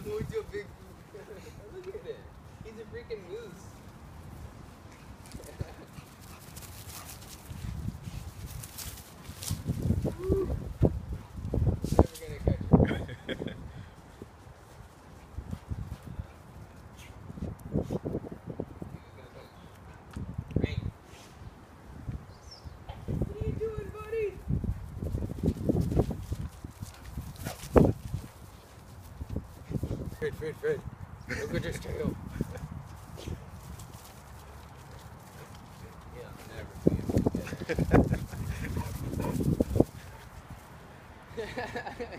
Look at it. He's a freaking moose. Woo. Never gonna catch him. He's just gonna punch. Right. What are you doing, buddy? Fred, Fred, Fred. Look at his tail. Yeah, never be able to get it.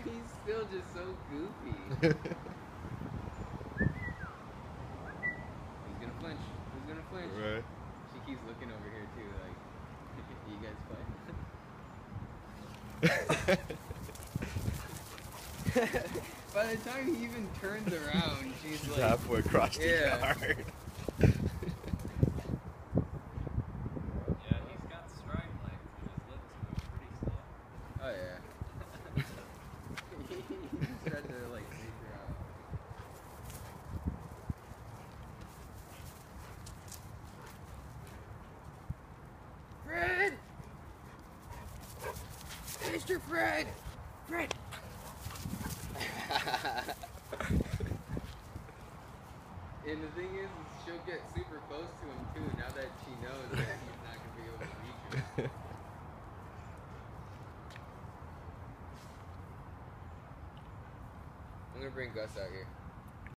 He's still just so goofy. He's gonna flinch. He's gonna flinch. right. She keeps looking over here too, like, you guys fight. By the time he even turns around, she's like, halfway across the Yeah. yard. Yeah, he's got stride legs his lips move pretty slow. oh yeah. he just tried to like take her out. Fred! Mr. Fred! Fred! and the thing is, she'll get super close to him too now that she knows that he's not gonna be able to reach her. I'm gonna bring Gus out here.